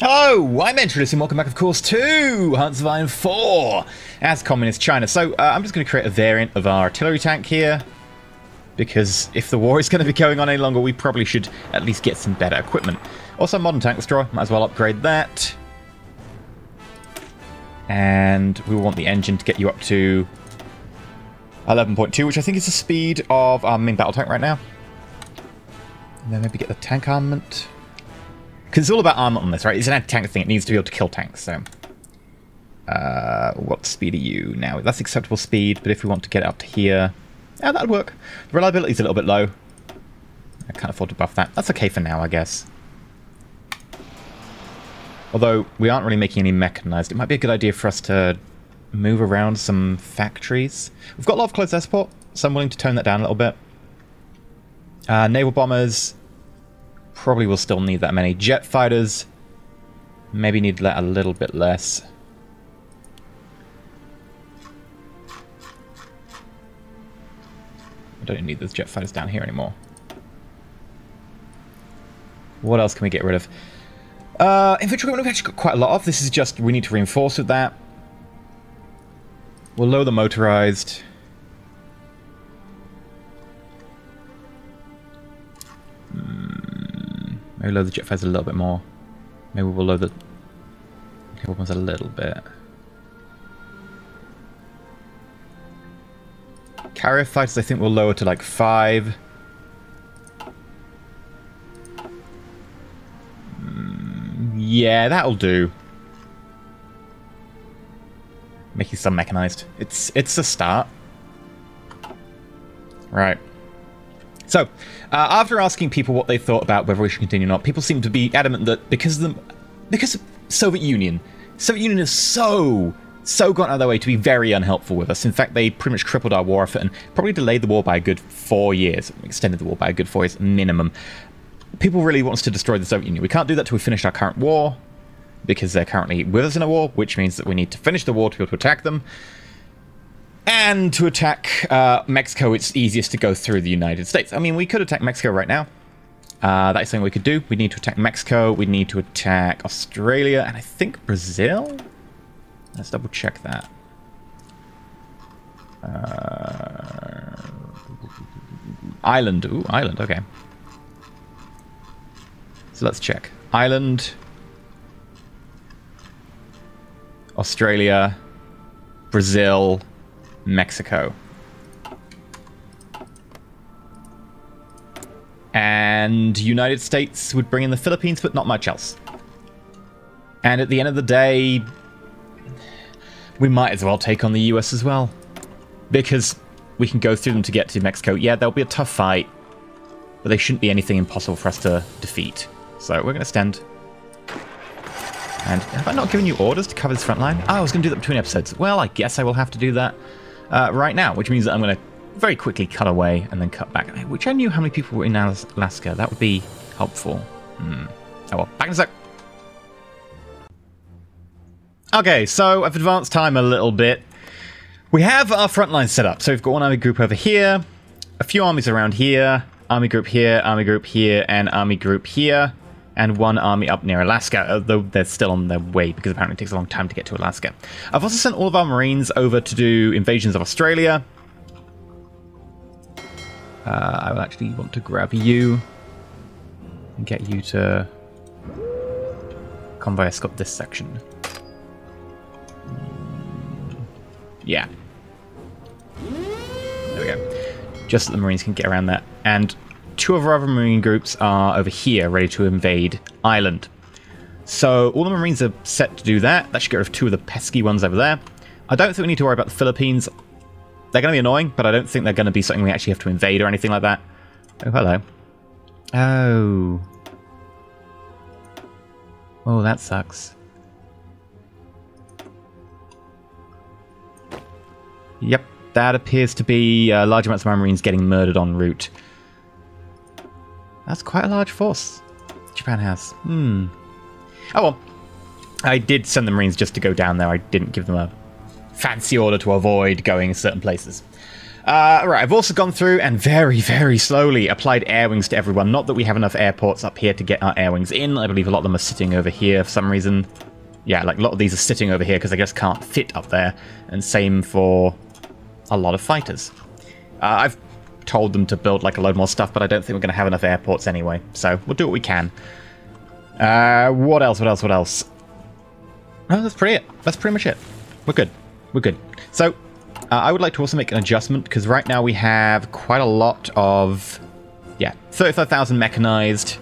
Hello, I'm EnterElysium and welcome back, of course, to Hearts of Iron 4 as Communist China. So, uh, I'm just going to create a variant of our artillery tank here because if the war is going to be going on any longer, we probably should at least get some better equipment. Also, modern tank destroyer, might as well upgrade that. And we want the engine to get you up to 11.2, which I think is the speed of our main battle tank right now. And then maybe get the tank armament. Because it's all about armor on this, right? It's an anti-tank thing. It needs to be able to kill tanks, so... Uh, what speed are you now? That's acceptable speed, but if we want to get up to here... Yeah, that'd work. The reliability is a little bit low. I can't afford to buff that. That's okay for now, I guess. Although, we aren't really making any mechanized. It might be a good idea for us to move around some factories. We've got a lot of close air support, so I'm willing to tone that down a little bit. Uh, naval bombers, Probably will still need that many. Jet fighters, maybe need a little bit less. I don't need those jet fighters down here anymore. What else can we get rid of? Uh, infantry we've actually got quite a lot of. This is just, we need to reinforce with that. We'll lower the motorized. Maybe load the jet fighters a little bit more. Maybe we'll load the weapons a little bit. Carrier fighters I think we'll lower to like five. Mm, yeah, that'll do. Making some mechanized. It's it's a start. Right. So, uh, after asking people what they thought about whether we should continue or not, people seem to be adamant that because of the because of Soviet Union, Soviet Union is so so gone out of their way to be very unhelpful with us. In fact, they pretty much crippled our war effort and probably delayed the war by a good four years, extended the war by a good four years minimum. People really want us to destroy the Soviet Union. We can't do that till we finish our current war because they're currently with us in a war, which means that we need to finish the war to be able to attack them. And to attack uh, Mexico, it's easiest to go through the United States. I mean, we could attack Mexico right now. Uh, that is something we could do. We need to attack Mexico. We need to attack Australia. And I think Brazil? Let's double check that. Uh, Ireland. Ooh. Okay. So let's check. Ireland. Australia. Brazil. Mexico. And United States would bring in the Philippines, but not much else. And at the end of the day, we might as well take on the US as well. Because we can go through them to get to Mexico. Yeah, there'll be a tough fight, but they shouldn't be anything impossible for us to defeat. So we're going to stand and have I not given you orders to cover this front line? Oh, I was going to do that between episodes. Well, I guess I will have to do that uh, right now, which means that I'm going to very quickly cut away and then cut back. Which I knew how many people were in Alaska. That would be helpful. Hmm. Oh well, back in a sec. Okay, so I've advanced time a little bit. We have our front line set up. So we've got one army group over here, a few armies around here, army group here, army group here, and army group here and one army up near Alaska, although they're still on their way because apparently it takes a long time to get to Alaska. I've also sent all of our Marines over to do invasions of Australia. Uh, I will actually want to grab you and get you to convoy escort this section. Yeah. There we go. Just so the Marines can get around that. And two of our other marine groups are over here, ready to invade Ireland. So all the marines are set to do that. That should get rid of two of the pesky ones over there. I don't think we need to worry about the Philippines. They're going to be annoying, but I don't think they're going to be something we actually have to invade or anything like that. Oh, hello. Oh. Oh, that sucks. Yep, that appears to be uh, large amounts of marines getting murdered en route. That's quite a large force Japan has. Hmm. Oh well. I did send the Marines just to go down there. I didn't give them a fancy order to avoid going certain places. Uh, right, I've also gone through and very, very slowly applied air wings to everyone. Not that we have enough airports up here to get our air wings in. I believe a lot of them are sitting over here for some reason. Yeah, like a lot of these are sitting over here because I just can't fit up there. And same for a lot of fighters. Uh, I've told them to build like a load more stuff, but I don't think we're going to have enough airports anyway. So we'll do what we can. Uh, what else? What else? What else? No, that's pretty it. That's pretty much it. We're good. We're good. So uh, I would like to also make an adjustment because right now we have quite a lot of, yeah, 35,000 mechanized,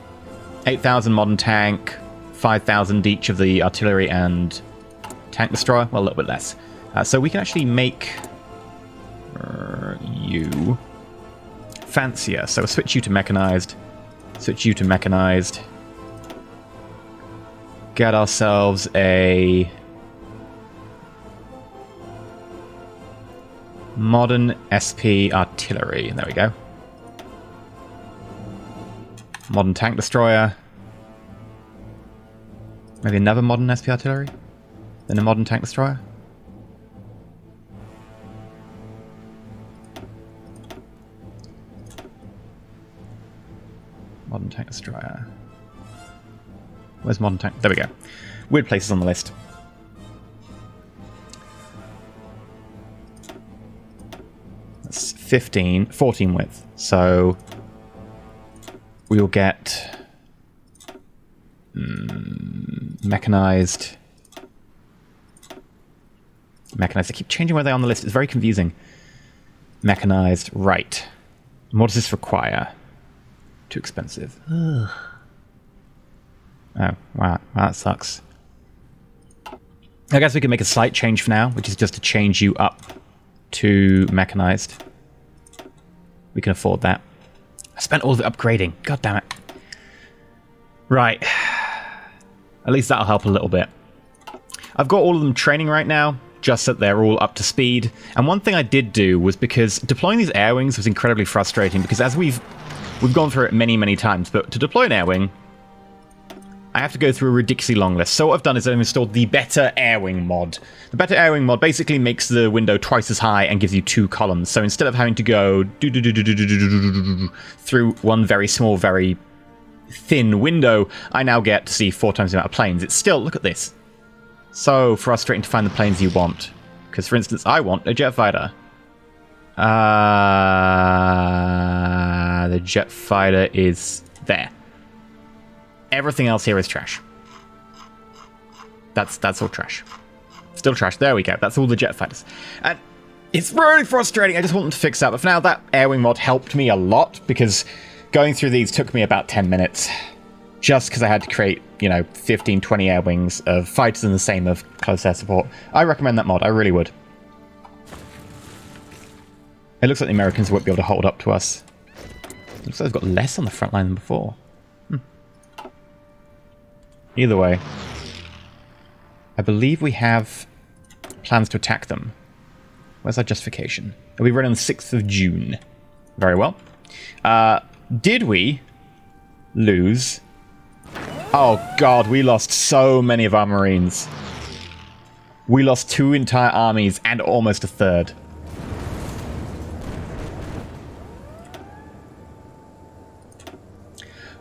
8,000 modern tank, 5,000 each of the artillery and tank destroyer. Well, a little bit less. Uh, so we can actually make uh, you fancier. So switch you to mechanized, switch you to mechanized. Get ourselves a Modern SP Artillery. There we go. Modern Tank Destroyer. Maybe another Modern SP Artillery? Then a Modern Tank Destroyer? Modern Tank Destroyer. Where's Modern Tank? There we go. Weird places on the list. That's 15, 14 width. So we'll get mm, mechanized. Mechanized. I keep changing where they are on the list. It's very confusing. Mechanized. Right. what does this require? Too expensive. Ugh. Oh, wow. That sucks. I guess we can make a slight change for now, which is just to change you up to mechanized. We can afford that. I spent all the upgrading. God damn it. Right. At least that'll help a little bit. I've got all of them training right now, just that they're all up to speed. And one thing I did do was because deploying these air wings was incredibly frustrating because as we've we've gone through it many, many times, but to deploy an air wing, I have to go through a ridiculously long list. So what I've done is I've installed the Better Airwing mod. The Better Airwing mod basically makes the window twice as high and gives you two columns. So instead of having to go through one very small, very thin window, I now get to see four times the amount of planes. It's still, look at this. So frustrating to find the planes you want. Because, for instance, I want a jet fighter. Uh, the jet fighter is there. Everything else here is trash. That's that's all trash. Still trash. There we go. That's all the jet fighters. And it's really frustrating. I just want them to fix that. But for now, that airwing mod helped me a lot because going through these took me about 10 minutes. Just because I had to create, you know, 15, 20 air wings of fighters and the same of close air support. I recommend that mod. I really would. It looks like the Americans won't be able to hold up to us. It looks like they've got less on the front line than before. Either way, I believe we have plans to attack them. Where's our justification? Are We run on the 6th of June. Very well. Uh, did we lose? Oh god, we lost so many of our marines. We lost two entire armies and almost a third.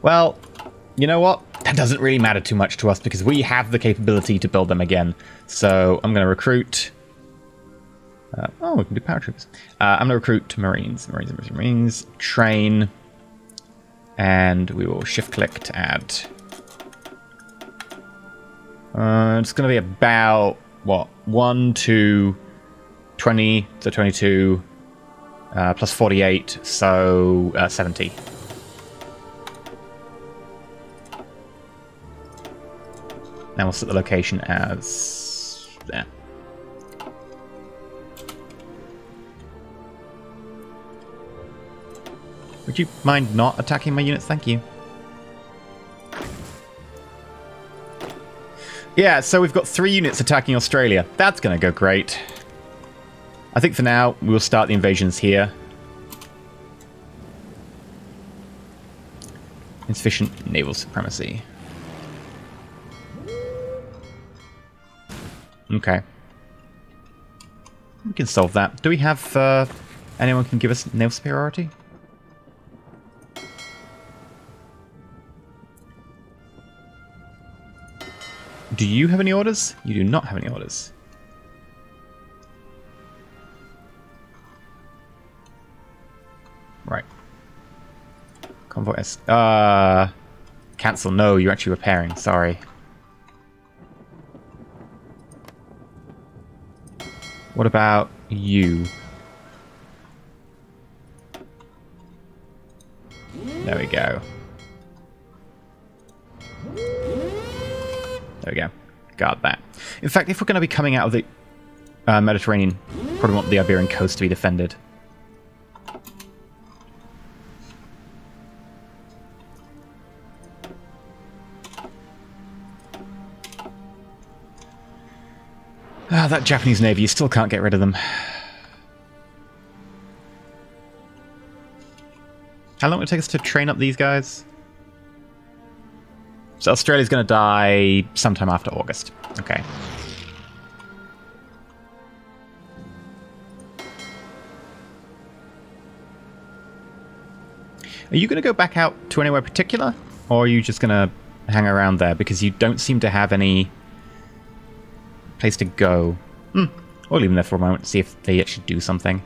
Well, you know what? that doesn't really matter too much to us because we have the capability to build them again. So I'm going to recruit... Uh, oh, we can do paratroopers. Uh, I'm going to recruit Marines. Marines, Marines, Marines. Train. And we will shift-click to add. Uh, it's going to be about, what, 1 to 20, so 22, uh, plus 48, so uh, 70. Now we'll set the location as there. Would you mind not attacking my units? Thank you. Yeah, so we've got three units attacking Australia. That's going to go great. I think for now, we'll start the invasions here. Insufficient naval supremacy. Okay. We can solve that. Do we have uh, Anyone can give us naval superiority? Do you have any orders? You do not have any orders. Right. Convoy S. Uh, cancel. No, you're actually repairing. Sorry. What about you? There we go. There we go. Got that. In fact, if we're going to be coming out of the uh, Mediterranean, probably want the Iberian coast to be defended. Ah, that Japanese navy, you still can't get rid of them. How long will it take us to train up these guys? So Australia's going to die sometime after August. Okay. Are you going to go back out to anywhere particular? Or are you just going to hang around there? Because you don't seem to have any place to go. Hmm. We'll leave them there for a moment, to see if they actually do something.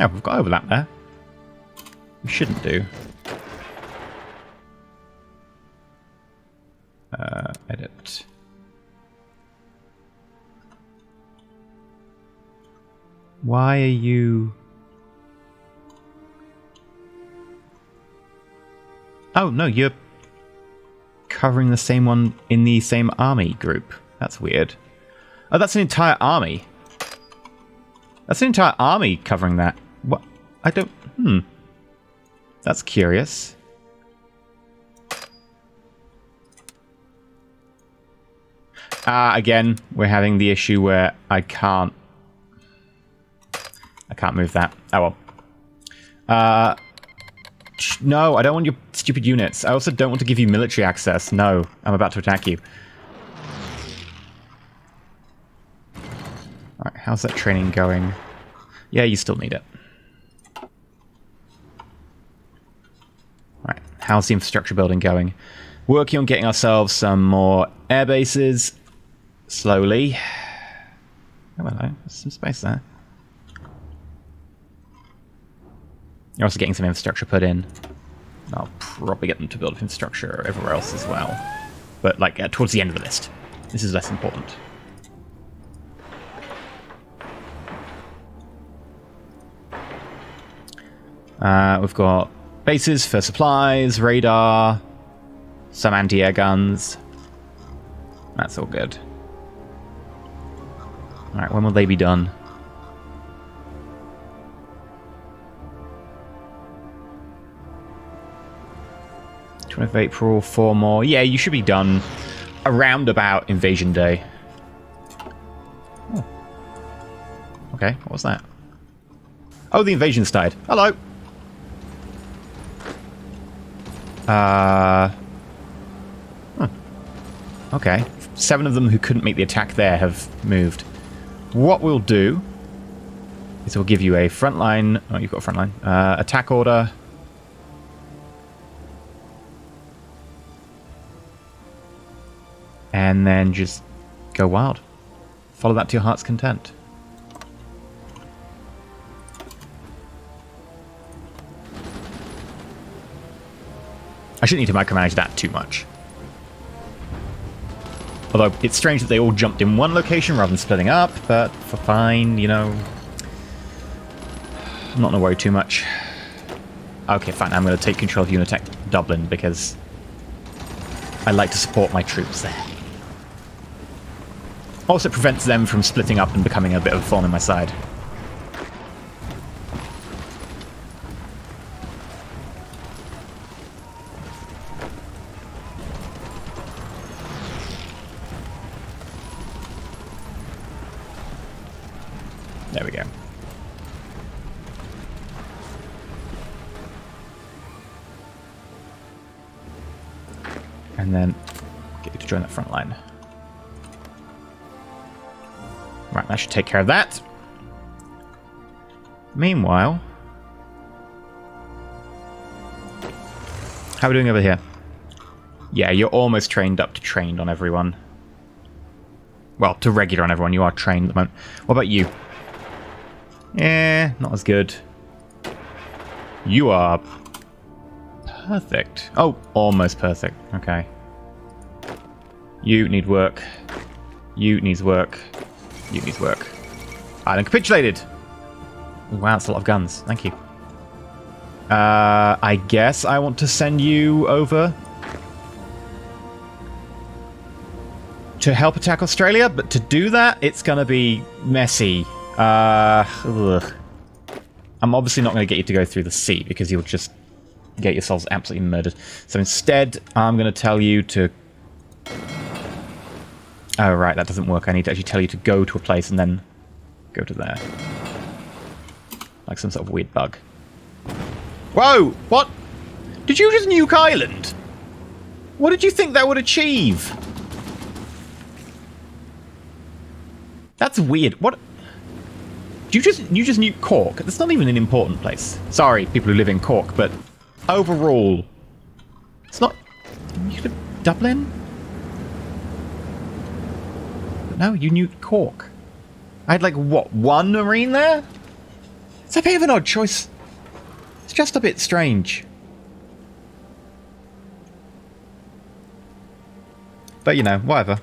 Oh, we've got overlap there. We shouldn't do. Why are you... Oh, no, you're covering the same one in the same army group. That's weird. Oh, that's an entire army. That's an entire army covering that. What? I don't... Hmm. That's curious. Ah, uh, again, we're having the issue where I can't... I can't move that. Oh well. Uh, no, I don't want your stupid units. I also don't want to give you military access. No, I'm about to attack you. Alright, how's that training going? Yeah, you still need it. Alright, how's the infrastructure building going? Working on getting ourselves some more air bases. Slowly. Oh, hello. There's some space there. You're also getting some infrastructure put in. I'll probably get them to build infrastructure everywhere else as well. But, like, uh, towards the end of the list. This is less important. Uh, we've got Bases for supplies, radar, some anti-air guns. That's all good. Alright, when will they be done? Twentieth of April, four more. Yeah, you should be done around about Invasion Day. Oh. Okay, what was that? Oh, the invasion started. Hello. Uh, huh. Okay. Seven of them who couldn't make the attack there have moved. What we'll do is we'll give you a frontline... Oh, you've got a frontline. Uh, attack order. And then just go wild. Follow that to your heart's content. I shouldn't need to micromanage that too much. Although, it's strange that they all jumped in one location rather than splitting up, but for fine, you know. I'm not going to worry too much. Okay, fine, I'm going to take control of Unitech Dublin because I like to support my troops there. Also, prevents them from splitting up and becoming a bit of a thorn in my side. Should take care of that. Meanwhile... How are we doing over here? Yeah, you're almost trained up to trained on everyone. Well, to regular on everyone. You are trained at the moment. What about you? Eh, not as good. You are perfect. Oh, almost perfect. Okay. You need work. You needs work. You needs work. Ireland capitulated. Wow, that's a lot of guns. Thank you. Uh, I guess I want to send you over to help attack Australia, but to do that, it's going to be messy. Uh. I'm obviously not going to get you to go through the sea because you'll just get yourselves absolutely murdered. So instead, I'm going to tell you to... Oh, right, that doesn't work. I need to actually tell you to go to a place and then go to there. Like some sort of weird bug. Whoa! What? Did you just nuke Ireland? What did you think that would achieve? That's weird. What? Did you just you just nuke Cork. That's not even an important place. Sorry, people who live in Cork, but overall, it's not. You Dublin. No, you nuked Cork. I had like what one marine there. It's a bit of an odd choice. It's just a bit strange. But you know, whatever.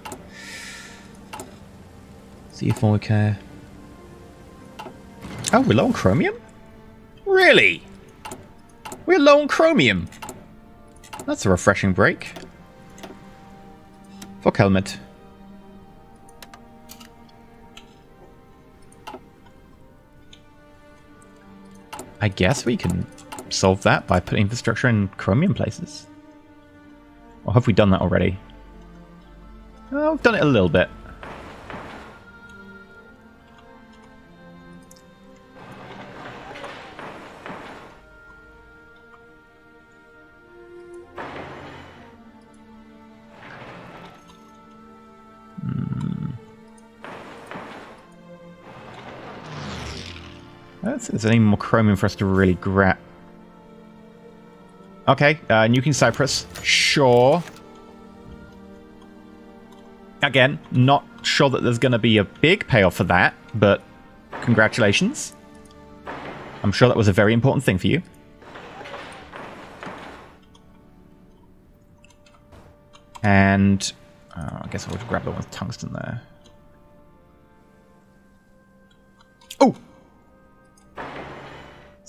See if I care. Oh, we're low on chromium? Really? We're low on chromium. That's a refreshing break. Fuck helmet. I guess we can solve that by putting infrastructure in chromium places. Or have we done that already? Oh, we've done it a little bit. Is there any more chromium for us to really grab? Okay, uh, nuking Cyprus. Sure. Again, not sure that there's going to be a big payoff for that, but congratulations. I'm sure that was a very important thing for you. And uh, I guess I'll grab the one with tungsten there.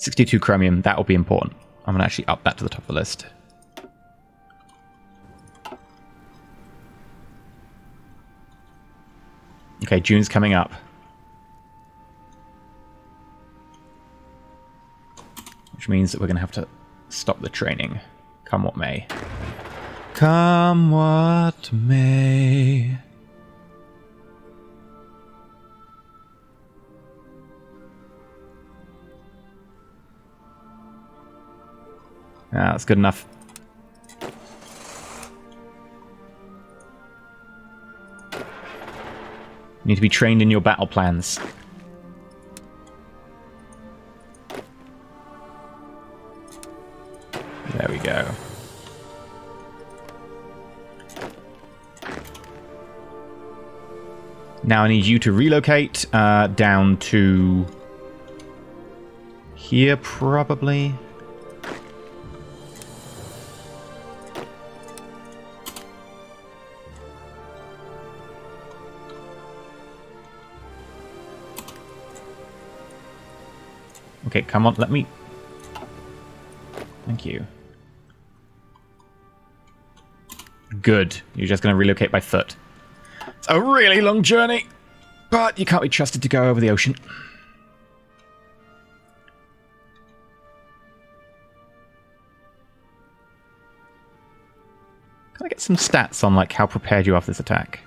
62 chromium, that will be important. I'm going to actually up that to the top of the list. Okay, June's coming up. Which means that we're going to have to stop the training. Come what may. Come what may. Yeah, that's good enough. You need to be trained in your battle plans. There we go. Now I need you to relocate uh, down to here, probably. Okay, come on, let me... Thank you. Good. You're just going to relocate by foot. It's a really long journey, but you can't be trusted to go over the ocean. Can I get some stats on like how prepared you are for this attack?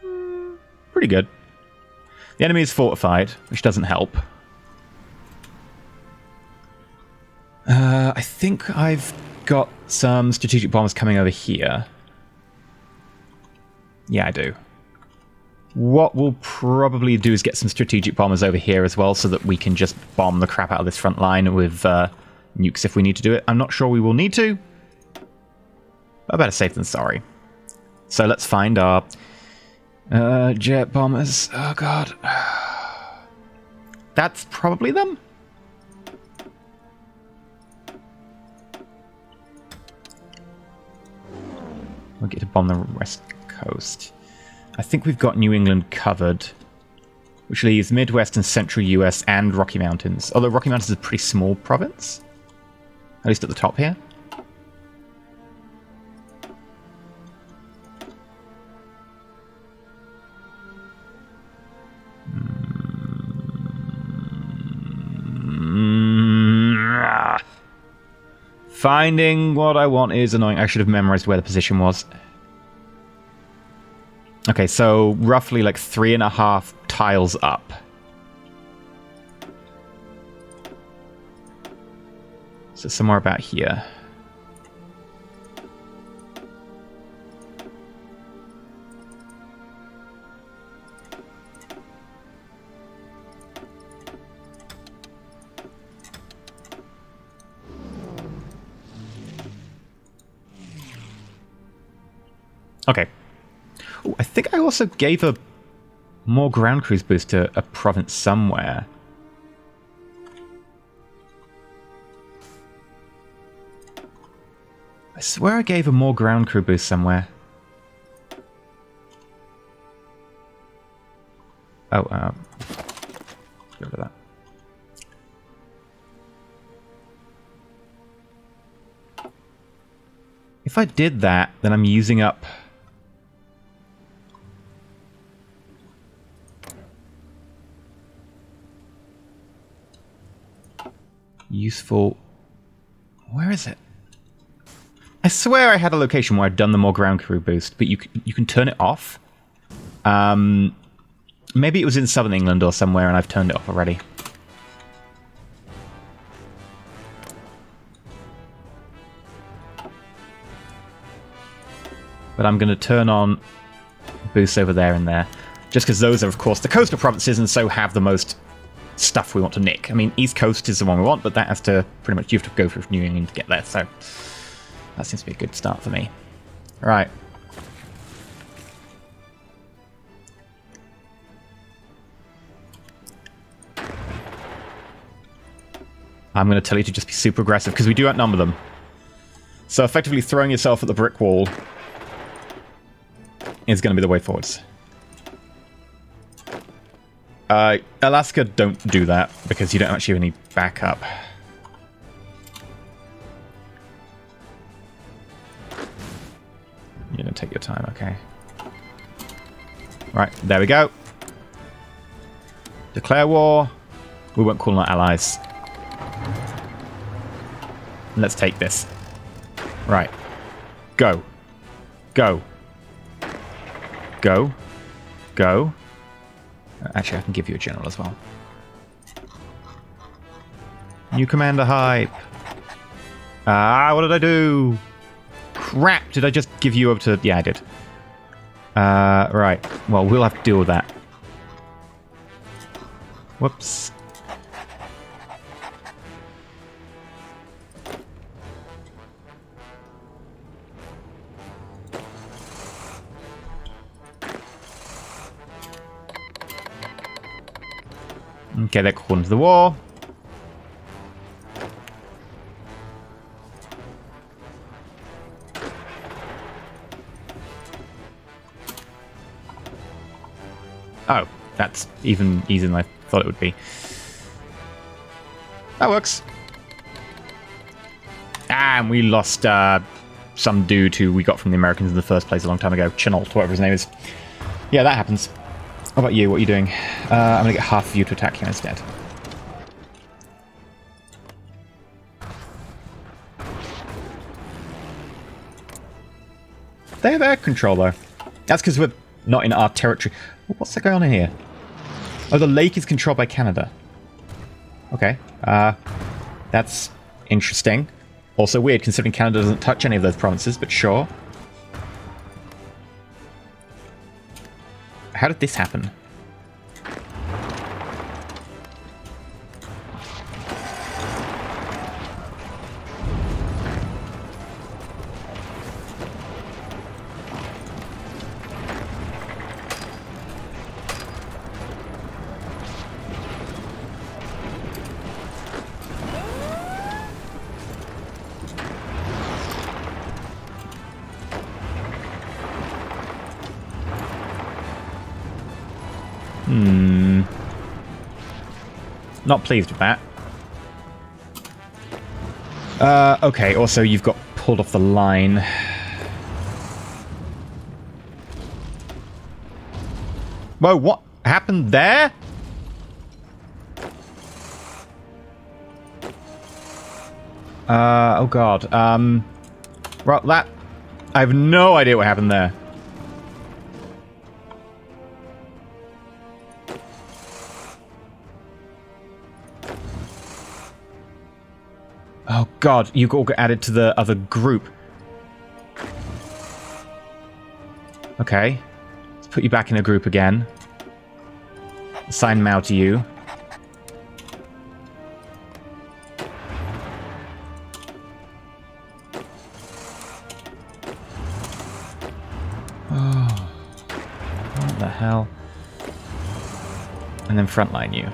Hmm, pretty good. The enemy is fortified, which doesn't help. Uh, I think I've got some strategic bombers coming over here. Yeah, I do. What we'll probably do is get some strategic bombers over here as well so that we can just bomb the crap out of this front line with uh, nukes if we need to do it. I'm not sure we will need to. But better safe than sorry. So let's find our uh, jet bombers. Oh god. That's probably them? We'll get to bomb the west coast. I think we've got New England covered, which leaves Midwest and Central US and Rocky Mountains. Although Rocky Mountains is a pretty small province, at least at the top here. Finding what I want is annoying. I should have memorized where the position was. Okay, so roughly like three and a half tiles up. So somewhere about here. Okay. Ooh, I think I also gave a more ground crews boost to a province somewhere. I swear I gave a more ground crew boost somewhere. Oh, um, get rid of that. If I did that, then I'm using up useful. Where is it? I swear I had a location where I'd done the more ground crew boost, but you you can turn it off. Um, maybe it was in southern England or somewhere, and I've turned it off already. But I'm going to turn on boosts over there and there, just because those are, of course, the coastal provinces, and so have the most stuff we want to nick. I mean, East Coast is the one we want, but that has to pretty much, you have to go through New England to get there, so that seems to be a good start for me. Right. I'm going to tell you to just be super aggressive, because we do outnumber them. So effectively throwing yourself at the brick wall is going to be the way forwards. Uh, Alaska, don't do that, because you don't actually have any backup. You're going to take your time, okay. Right, there we go. Declare war. We won't call them our allies. Let's take this. Right. Go. Go. Go. Go. Actually, I can give you a general as well. New commander hype. Ah, what did I do? Crap, did I just give you up to... Yeah, I did. Uh, right. Well, we'll have to deal with that. Whoops. Okay, they're called the wall. Oh, that's even easier than I thought it would be. That works. And we lost uh, some dude who we got from the Americans in the first place a long time ago. Chennault, whatever his name is. Yeah, that happens. How about you? What are you doing? Uh, I'm going to get half of you to attack him instead. They have air control, though. That's because we're not in our territory. What's that going on in here? Oh, the lake is controlled by Canada. Okay. Uh, that's interesting. Also weird considering Canada doesn't touch any of those provinces, but sure. How did this happen? Not pleased with that. Uh, okay, also you've got pulled off the line. Whoa, what happened there? Uh, oh god. Um, well, that... I have no idea what happened there. Oh god, you all got added to the other group. Okay. Let's put you back in a group again. Assign Mao to you. Oh. What the hell? And then frontline you.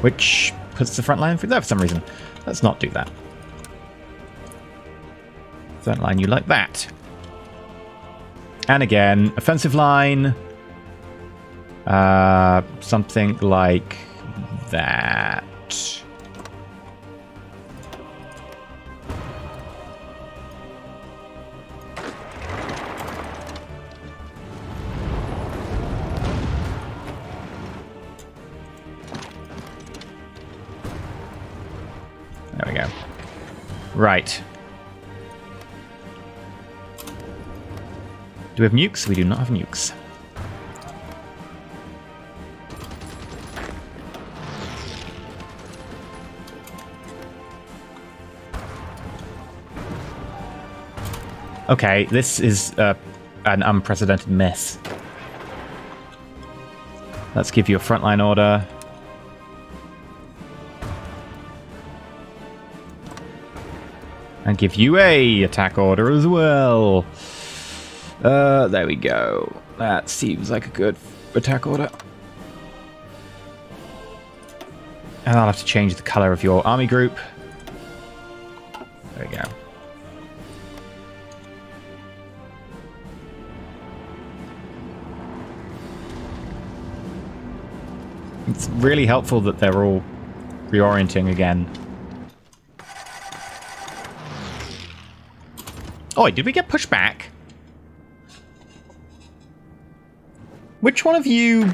Which puts the front line through there for some reason. Let's not do that. Front line you like that. And again, offensive line. Uh, something like that. Right. Do we have nukes? We do not have nukes. Okay, this is uh, an unprecedented mess. Let's give you a frontline order. And give you a attack order as well. Uh, there we go. That seems like a good attack order. And I'll have to change the color of your army group. There we go. It's really helpful that they're all reorienting again. Oh, did we get pushed back? Which one of you...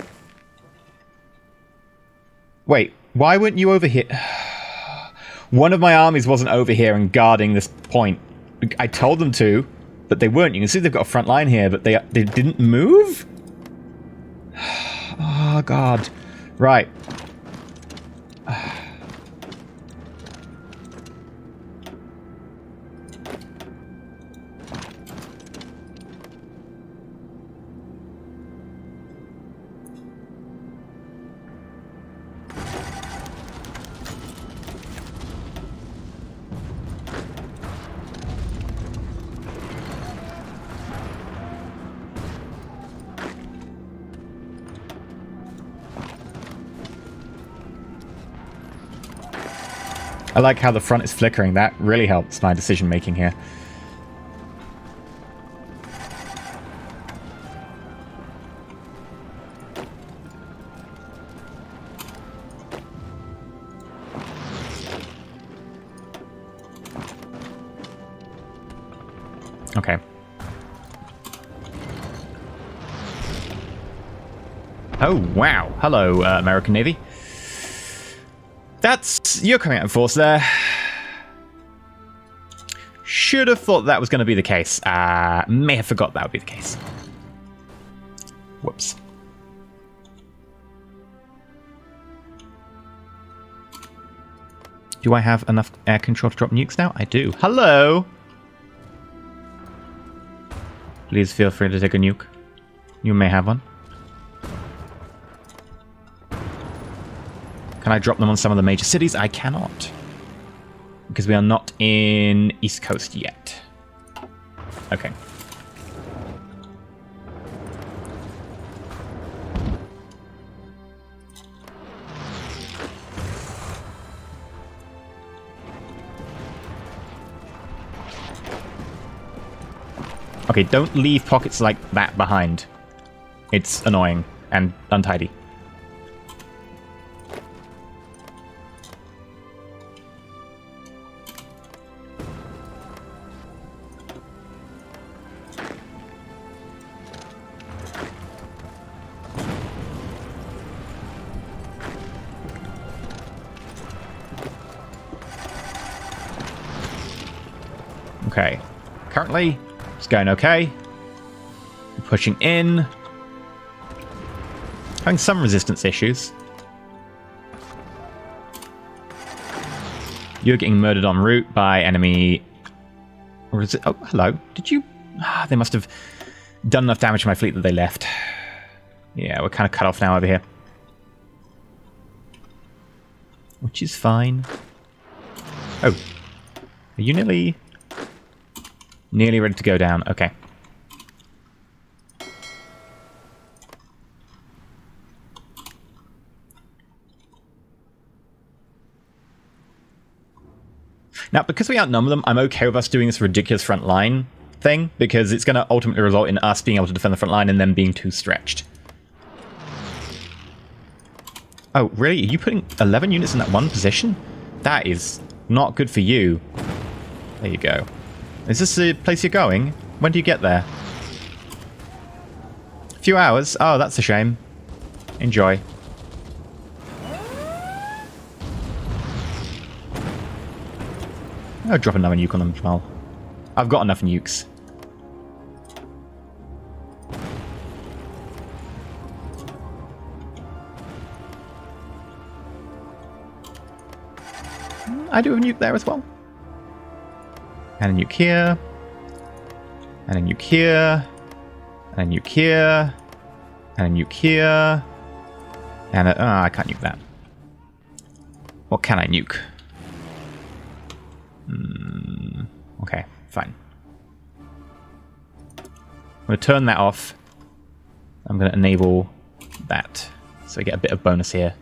Wait, why weren't you over here? one of my armies wasn't over here and guarding this point. I told them to, but they weren't. You can see they've got a front line here, but they, they didn't move? oh, God. Right. I like how the front is flickering. That really helps my decision making here. Okay. Oh, wow. Hello, uh, American Navy. That's out command force there. Should have thought that was going to be the case. Uh, may have forgot that would be the case. Whoops. Do I have enough air control to drop nukes now? I do. Hello! Please feel free to take a nuke. You may have one. Can I drop them on some of the major cities? I cannot. Because we are not in East Coast yet. Okay. Okay, don't leave pockets like that behind. It's annoying and untidy. Okay. Currently, it's going okay. Pushing in. Having some resistance issues. You're getting murdered en route by enemy... Or is it... Oh, hello. Did you... Ah, they must have done enough damage to my fleet that they left. Yeah, we're kind of cut off now over here. Which is fine. Oh. Are you nearly... Nearly ready to go down. Okay. Now, because we outnumber them, I'm okay with us doing this ridiculous front line thing, because it's going to ultimately result in us being able to defend the front line and them being too stretched. Oh, really? Are you putting 11 units in that one position? That is not good for you. There you go. Is this the place you're going? When do you get there? A few hours? Oh, that's a shame. Enjoy. I'll drop another nuke on them well. I've got enough nukes. Hmm, I do have a nuke there as well. And a nuke here. And a nuke here. And a nuke here. And a nuke here. And a, oh, I can't nuke that. What can I nuke? Hmm, okay, fine. I'm going to turn that off. I'm going to enable that. So I get a bit of bonus here.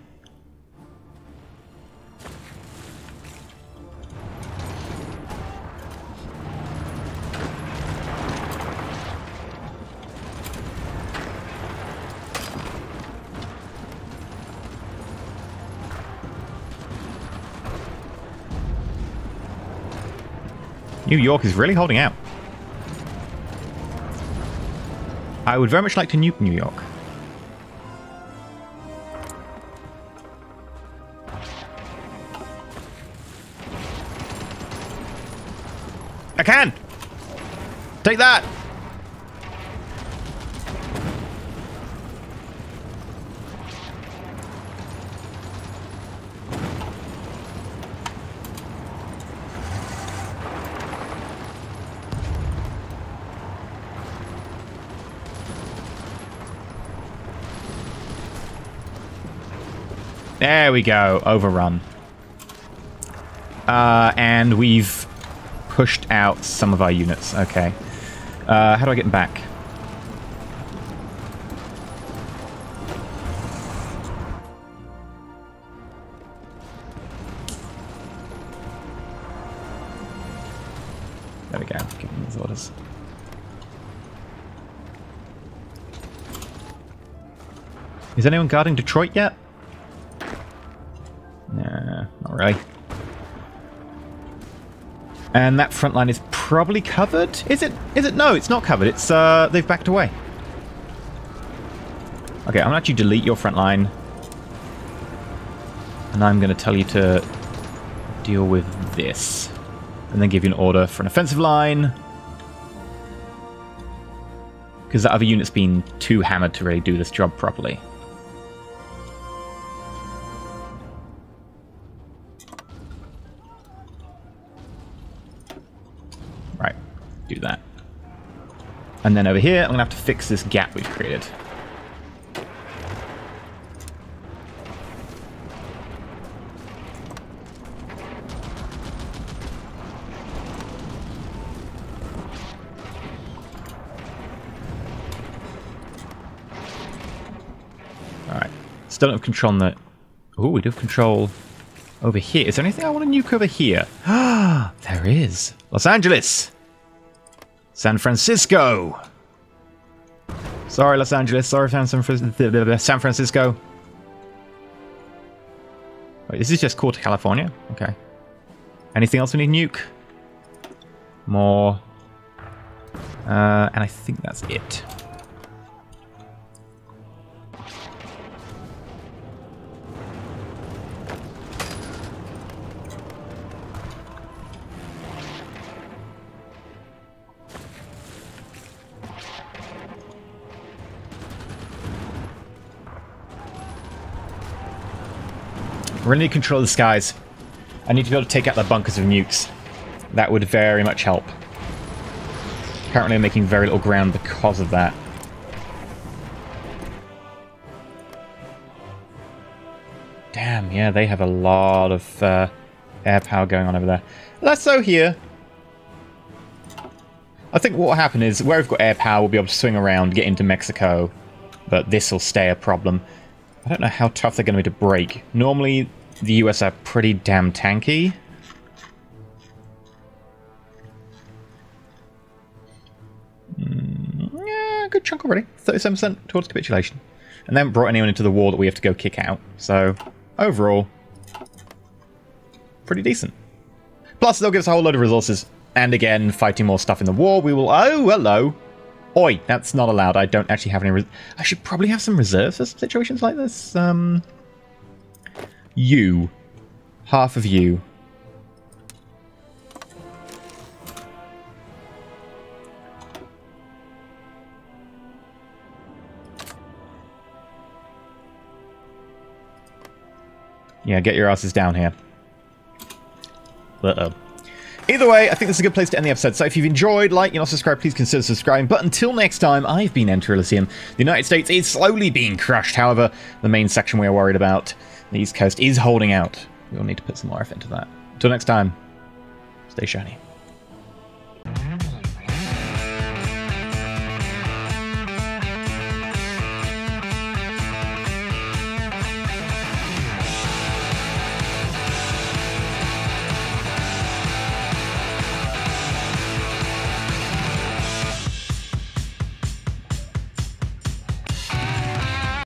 New York is really holding out. I would very much like to nuke New York. I can! Take that! There we go. Overrun. Uh, and we've pushed out some of our units. Okay. Uh, how do I get back? There we go. Give orders. Is anyone guarding Detroit yet? And that front line is probably covered. Is it? Is it? No, it's not covered. It's uh, they've backed away. Okay, I'm gonna actually delete your front line, and I'm gonna tell you to deal with this, and then give you an order for an offensive line. Because that other unit's been too hammered to really do this job properly. And then over here, I'm going to have to fix this gap we've created. Alright. Still don't have control on that. Oh, we do have control over here. Is there anything I want to nuke over here? Ah, there is. Los Angeles! San Francisco! Sorry, Los Angeles. Sorry, San, San Francisco. Wait, this is just to California? Okay. Anything else we need nuke? More. Uh, and I think that's it. We really need control of the skies. I need to be able to take out the bunkers of nukes. That would very much help. Currently I'm making very little ground because of that. Damn, yeah, they have a lot of uh, air power going on over there. Less so here. I think what will happen is, where we've got air power, we'll be able to swing around, get into Mexico, but this will stay a problem. I don't know how tough they're going to be to break. Normally, the US are pretty damn tanky. Mm, yeah, good chunk already. 37% towards capitulation. And then brought anyone into the war that we have to go kick out. So, overall, pretty decent. Plus, they'll give us a whole load of resources. And again, fighting more stuff in the war, we will... Oh, hello! Oi, that's not allowed. I don't actually have any... I should probably have some reserves for situations like this. Um, you. Half of you. Yeah, get your asses down here. Uh-oh. Either way, I think this is a good place to end the episode. So if you've enjoyed, like, you know, subscribe, please consider subscribing. But until next time, I've been EnterElysium. The United States is slowly being crushed. However, the main section we are worried about, the East Coast, is holding out. We'll need to put some more effort into that. Until next time, stay shiny.